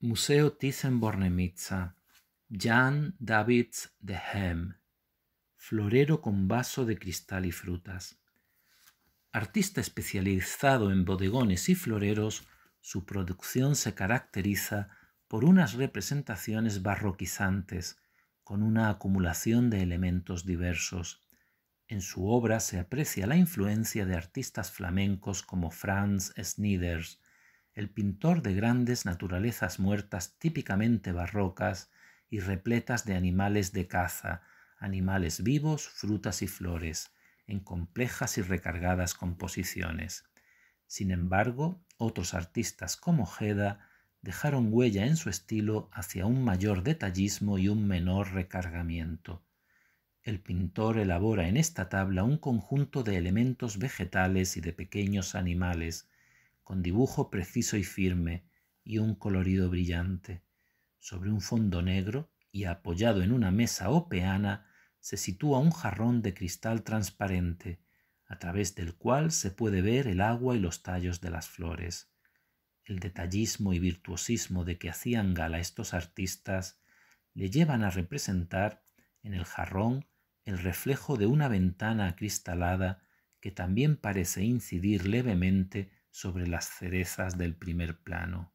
Museo Thyssen-Bornemisza, Jan Davids de Hem, florero con vaso de cristal y frutas. Artista especializado en bodegones y floreros, su producción se caracteriza por unas representaciones barroquizantes, con una acumulación de elementos diversos. En su obra se aprecia la influencia de artistas flamencos como Franz Snyders, el pintor de grandes naturalezas muertas típicamente barrocas y repletas de animales de caza, animales vivos, frutas y flores, en complejas y recargadas composiciones. Sin embargo, otros artistas como Geda dejaron huella en su estilo hacia un mayor detallismo y un menor recargamiento. El pintor elabora en esta tabla un conjunto de elementos vegetales y de pequeños animales, con dibujo preciso y firme y un colorido brillante. Sobre un fondo negro y apoyado en una mesa opeana se sitúa un jarrón de cristal transparente, a través del cual se puede ver el agua y los tallos de las flores. El detallismo y virtuosismo de que hacían gala estos artistas le llevan a representar en el jarrón el reflejo de una ventana acristalada que también parece incidir levemente sobre las cerezas del primer plano.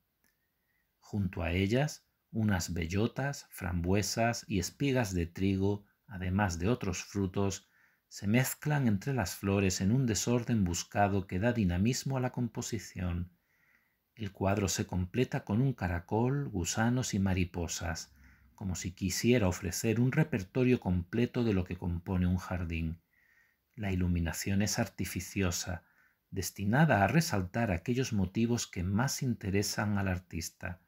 Junto a ellas, unas bellotas, frambuesas y espigas de trigo, además de otros frutos, se mezclan entre las flores en un desorden buscado que da dinamismo a la composición. El cuadro se completa con un caracol, gusanos y mariposas, como si quisiera ofrecer un repertorio completo de lo que compone un jardín. La iluminación es artificiosa, destinada a resaltar aquellos motivos que más interesan al artista.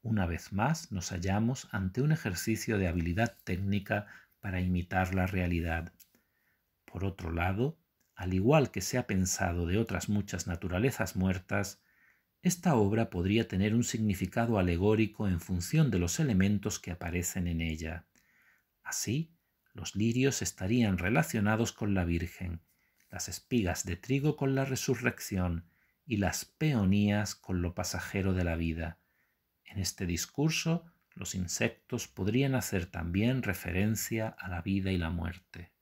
Una vez más nos hallamos ante un ejercicio de habilidad técnica para imitar la realidad. Por otro lado, al igual que se ha pensado de otras muchas naturalezas muertas, esta obra podría tener un significado alegórico en función de los elementos que aparecen en ella. Así, los lirios estarían relacionados con la Virgen, las espigas de trigo con la resurrección y las peonías con lo pasajero de la vida. En este discurso, los insectos podrían hacer también referencia a la vida y la muerte.